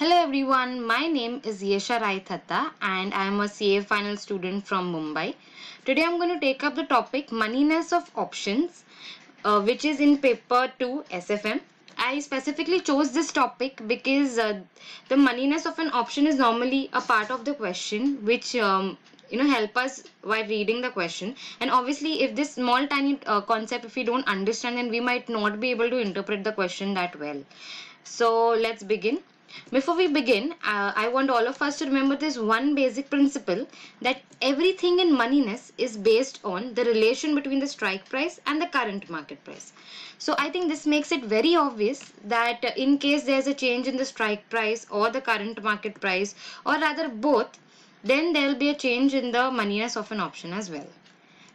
Hello everyone, my name is Yesha Raithatha and I am a CA final student from Mumbai. Today I am going to take up the topic moneyness of options uh, which is in paper 2 SFM. I specifically chose this topic because uh, the moneyness of an option is normally a part of the question which um, you know help us while reading the question and obviously if this small tiny uh, concept if we don't understand then we might not be able to interpret the question that well so let's begin before we begin, uh, I want all of us to remember this one basic principle that everything in moneyness is based on the relation between the strike price and the current market price. So I think this makes it very obvious that in case there's a change in the strike price or the current market price or rather both, then there will be a change in the moneyness of an option as well.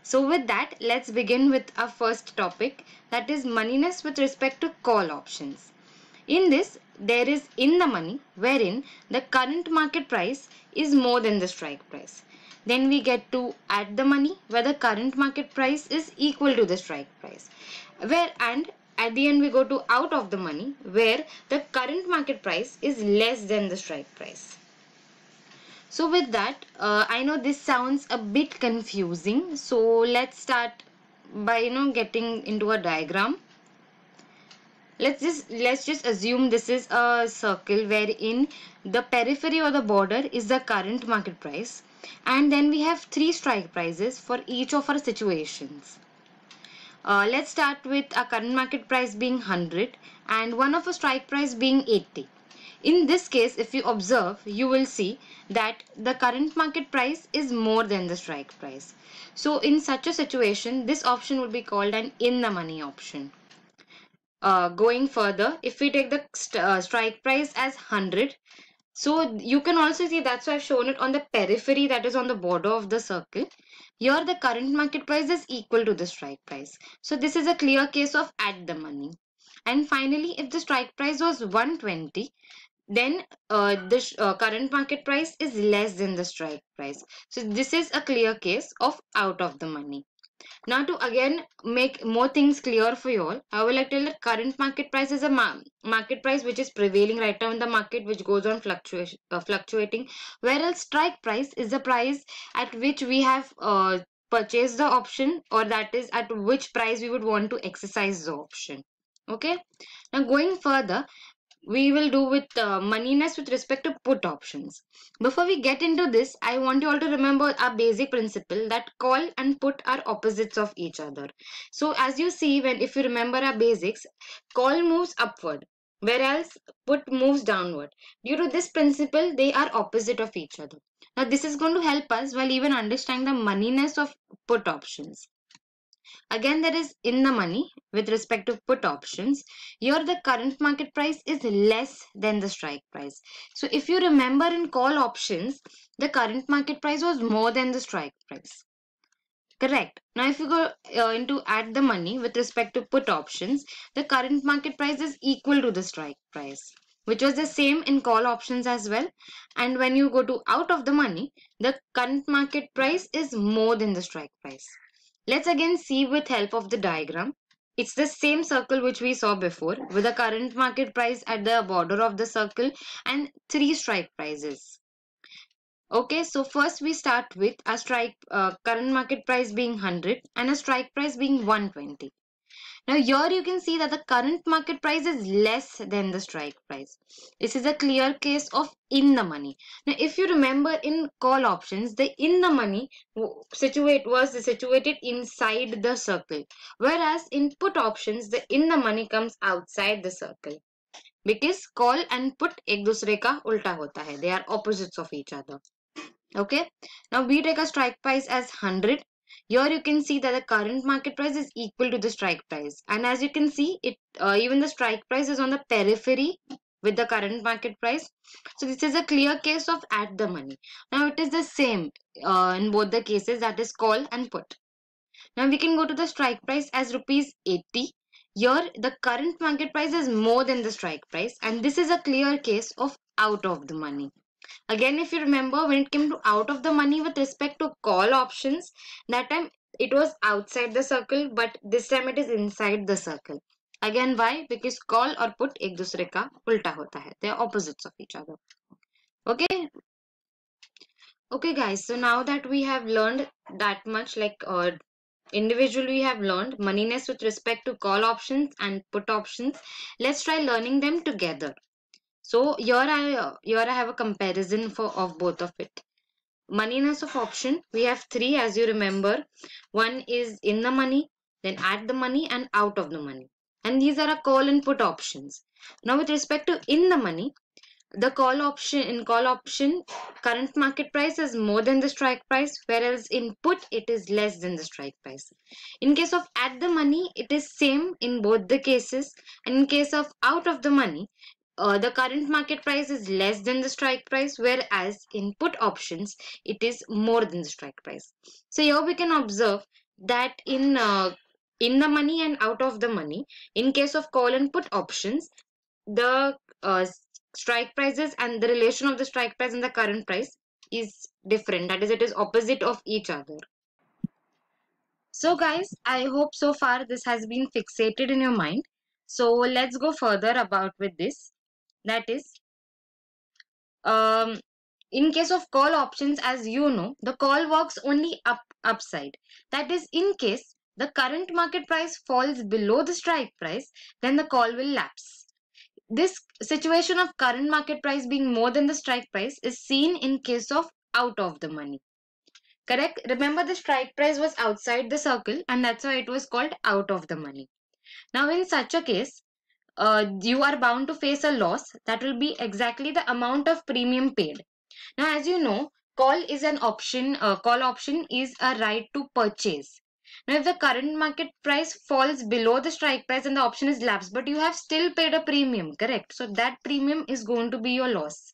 So with that, let's begin with our first topic that is moneyness with respect to call options. In this, there is in the money wherein the current market price is more than the strike price. Then we get to at the money where the current market price is equal to the strike price. Where and at the end we go to out of the money where the current market price is less than the strike price. So with that, uh, I know this sounds a bit confusing. So let's start by you know getting into a diagram let's just let's just assume this is a circle wherein the periphery or the border is the current market price. And then we have three strike prices for each of our situations. Uh, let's start with our current market price being 100 and one of a strike price being 80 in this case if you observe you will see that the current market price is more than the strike price. So in such a situation this option would be called an in the money option uh, going further, if we take the st uh, strike price as 100, so you can also see that's why I've shown it on the periphery that is on the border of the circle. Here the current market price is equal to the strike price. So this is a clear case of at the money. And finally, if the strike price was 120, then uh, the uh, current market price is less than the strike price. So this is a clear case of out of the money. Now to again make more things clear for you all, I will like tell that current market price is a ma market price which is prevailing right now in the market which goes on fluctuation, uh, fluctuating whereas strike price is the price at which we have uh, purchased the option or that is at which price we would want to exercise the option. Okay? Now going further we will do with uh, moneyness with respect to put options. Before we get into this, I want you all to remember our basic principle that call and put are opposites of each other. So as you see, when if you remember our basics, call moves upward, whereas put moves downward. Due to this principle, they are opposite of each other. Now this is going to help us while even understanding the moneyness of put options. Again, there is in the money with respect to put options. Here, the current market price is less than the strike price. So, if you remember in call options, the current market price was more than the strike price. Correct. Now, if you go uh, into at the money with respect to put options, the current market price is equal to the strike price which was the same in call options as well. And when you go to out of the money, the current market price is more than the strike price. Let's again see with help of the diagram. It's the same circle which we saw before with the current market price at the border of the circle and three strike prices. Okay, so first we start with a strike uh, current market price being 100 and a strike price being 120. Now here you can see that the current market price is less than the strike price. This is a clear case of in the money. Now if you remember in call options, the in the money situate was situated inside the circle. Whereas in put options, the in the money comes outside the circle. Because call and put ek dusre ka ulta hota hai. They are opposites of each other. Okay. Now we take a strike price as 100 here you can see that the current market price is equal to the strike price. And as you can see, it uh, even the strike price is on the periphery with the current market price. So this is a clear case of at the money. Now it is the same uh, in both the cases that is call and put. Now we can go to the strike price as rupees 80. Here the current market price is more than the strike price and this is a clear case of out of the money. Again, if you remember when it came to out of the money with respect to call options, that time it was outside the circle, but this time it is inside the circle. Again why because call और put एक दूसरे का उल्टा होता है they are opposites of each other okay okay guys so now that we have learned that much like uh, individually we have learned moneyness with respect to call options and put options let's try learning them together so here i here i have a comparison for of both of it. Moneyness of option we have three as you remember. One is in the money then at the money and out of the money. And these are a call and put options. Now with respect to in the money the call option in call option current market price is more than the strike price whereas in put it is less than the strike price. In case of at the money it is same in both the cases. And in case of out of the money uh, the current market price is less than the strike price whereas in put options it is more than the strike price. So here we can observe that in uh, in the money and out of the money in case of call and put options the uh, strike prices and the relation of the strike price and the current price is different. That is it is opposite of each other. So guys i hope so far this has been fixated in your mind. So let's go further about with this that is um in case of call options as you know the call works only up upside that is in case the current market price falls below the strike price then the call will lapse this situation of current market price being more than the strike price is seen in case of out of the money. Correct? Remember the strike price was outside the circle and that's why it was called out of the money. Now in such a case, uh, you are bound to face a loss that will be exactly the amount of premium paid. Now as you know, call is an option, uh, call option is a right to purchase. Now, if the current market price falls below the strike price and the option is lapsed, but you have still paid a premium, correct? So that premium is going to be your loss.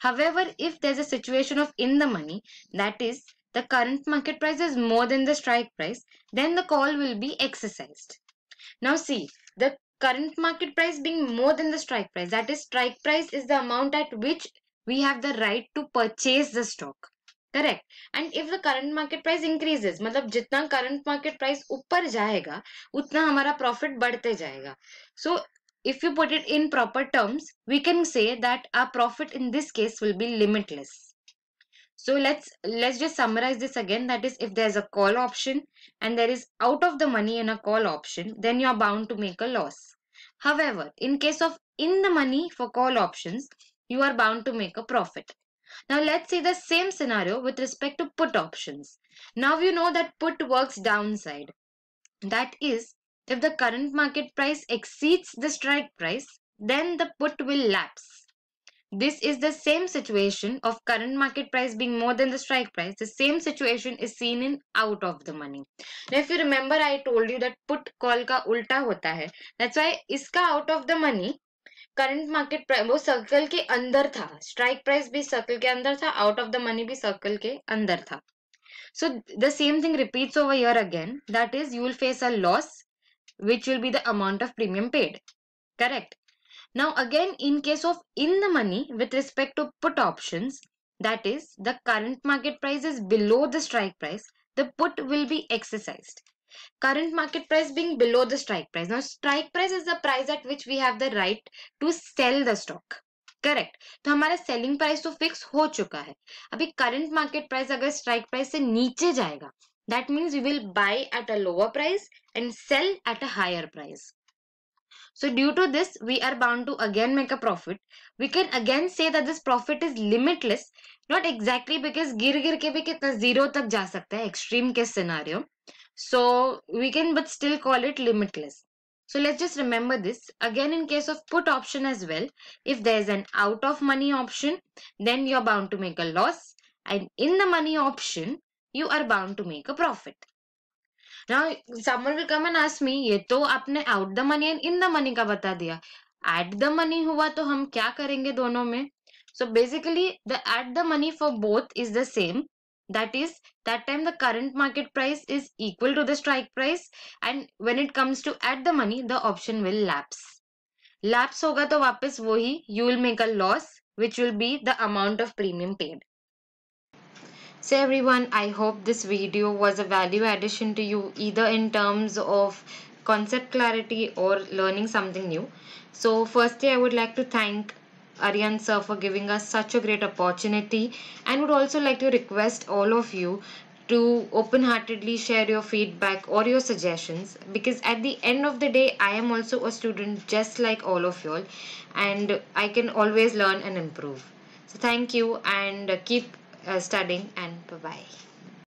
However, if there's a situation of in the money, that is, the current market price is more than the strike price, then the call will be exercised. Now see, the current market price being more than the strike price, that is strike price is the amount at which we have the right to purchase the stock. Correct and if the current market price increases मतलब जितना current market price ऊपर जाएगा उतना हमारा profit बढ़ते जाएगा सो if you put it in proper terms we can say that our profit in this case will be limitless so let's let's just summarize this again that is if there's a call option and there is out of the money in a call option then you are bound to make a loss however in case of in the money for call options you are bound to make a profit now let's see the same scenario with respect to put options. Now you know that put works downside. That is, if the current market price exceeds the strike price, then the put will lapse. This is the same situation of current market price being more than the strike price. The same situation is seen in out of the money. Now if you remember I told you that put call ka ulta hota hai. That's why iska out of the money current market वो circle के अंदर था strike price भी circle के अंदर था out of the money भी circle के अंदर था so the same thing repeats over here again that is you will face a loss which will be the amount of premium paid correct now again in case of in the money with respect to put options that is the current market price is below the strike price the put will be exercised current market price being below the strike price. Now, strike price is the price at which we have the right to sell the stock. Correct तो हमारा selling price तो fix हो चुका है अभी current market price अगर strike price से नीचे जाएगा that means you will by at a lower price and cell at a higher price So due to this, we are bound to again make a profit. We can again say that this profit is limitless. Not exactly because gir gir ke bhi kitna zero tak ja sakta hai, extreme case scenario. So we can but still call it limitless. So let's just remember this. Again, in case of put option as well, if there is an out of money option, then you're bound to make a loss. And in the money option, you are bound to make a profit. Now someone will come and ask me, ये तो आपने out the money and in the money का बता दिया. At the money हुआ तो हम क्या करेंगे दोनों में? So basically the at the money for both is the same. that is that time the current market price is equal to the strike price and when it comes to add the money the option will lapse lapse hoga to वापस वही you will make a loss which will be the amount of premium paid so everyone i hope this video was a value addition to you either in terms of concept clarity or learning something new. So, firstly, I would like to thank Aryan sir for giving us such a great opportunity and would also like to request all of you to open heartedly share your feedback or your suggestions because at the end of the day I am also a student just like all of you all and I can always learn and improve. So thank you and keep Uh, studying and bye bye.